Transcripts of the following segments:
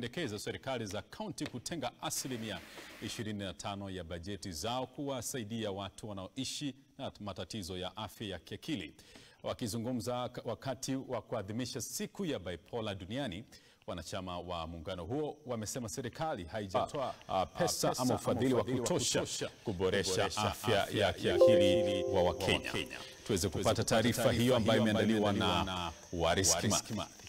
pendekeza serikali za kaunti kutenga asilimia 25 ya bajeti zao kuwasaidia watu wanaoishi na matatizo ya afya ya kiakili. Wakizungumza wakati wa kuadhimisha siku ya bipolar duniani, wanachama wa muungano huo wamesema serikali haijatoa pesa, pesa ama ufadhili wa kutosha kuboresha afya ya kiakili wa Wakenya. Tuweze kupata taarifa hiyo ambayo imeandaliwa na Waris Kimathi.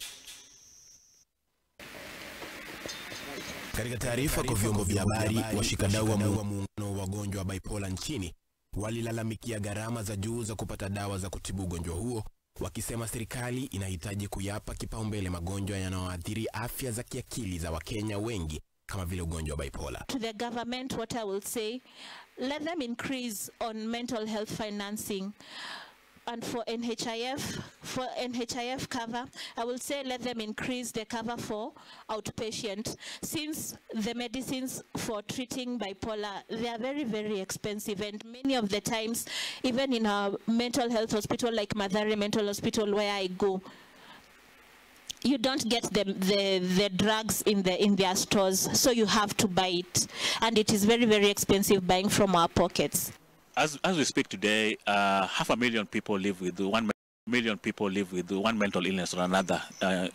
Katika taarifa kwa vyombo vya habari, washikadau wa muungano wa wagonjwa wa bipolar nchini walilalamikia gharama za juu za kupata dawa za kutibu ugonjwa huo, wakisema serikali inahitaji kuyapa kipaumbele magonjwa yanayoathiri afya za kiakili za Wakenya wengi kama vile ugonjwa wa bipolar. to the government, what I will say, let them increase on mental health financing. And for NHIF, for NHIF cover, I will say let them increase the cover for outpatient. Since the medicines for treating bipolar, they are very, very expensive. And many of the times, even in a mental health hospital like Mathari Mental Hospital where I go, you don't get the, the, the drugs in, the, in their stores, so you have to buy it. And it is very, very expensive buying from our pockets. As, as we speak today, uh, half a million people live with one million people live with one mental illness or another. Uh,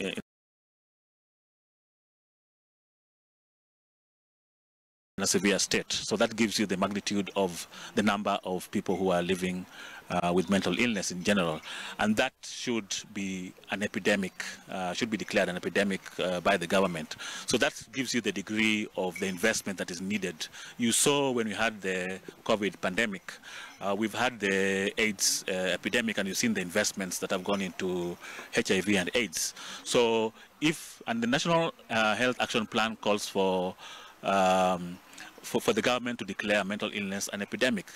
in a severe state. So that gives you the magnitude of the number of people who are living uh, with mental illness in general. And that should be an epidemic, uh, should be declared an epidemic uh, by the government. So that gives you the degree of the investment that is needed. You saw when we had the COVID pandemic, uh, we've had the AIDS uh, epidemic and you've seen the investments that have gone into HIV and AIDS. So if, and the National uh, Health Action Plan calls for um, for, for the government to declare mental illness an epidemic.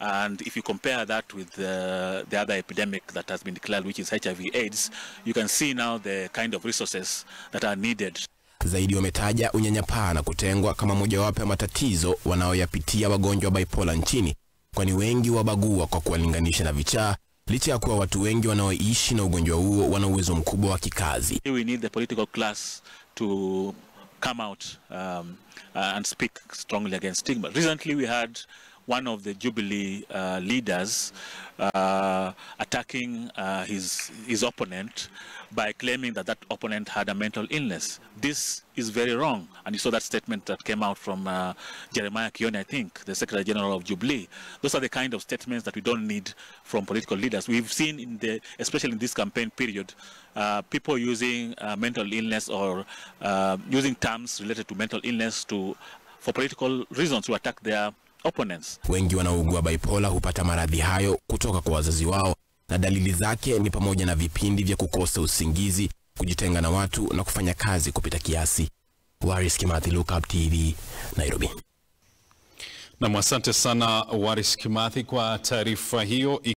And if you compare that with uh, the other epidemic that has been declared, which is HIV AIDS, you can see now the kind of resources that are needed. Zaidi wametaja unyanyapaa na kutengwa kama mojawapo ya matatizo wanaoyapitia wagonjwa wa bipolar nchini, kwani wengi wabagua kwa kuwalinganisha na vichaa, licha ya kuwa watu wengi wanaoishi na ugonjwa huo wana uwezo mkubwa wa kikazi. We need the political class to come out um, uh, and speak strongly against stigma. Recently, we had one of the Jubilee uh, leaders uh, attacking uh, his his opponent by claiming that that opponent had a mental illness. This is very wrong, and you saw that statement that came out from uh, Jeremiah Kioni, I think, the Secretary General of Jubilee. Those are the kind of statements that we don't need from political leaders. We've seen in the, especially in this campaign period, uh, people using uh, mental illness or using terms related to mental illness to for political reasons to attack their opponents. Wengi wanaougua bipolar hupata maradhi hayo kutoka kwa wazazi wao, na dalili zake ni pamoja na vipindi vya kukosa usingizi, kujitenga na watu na kufanya kazi kupita kiasi. Waris Kimathi, Lookup TV, Nairobi. Nam, asante sana Waris Kimathi kwa taarifa hiyo.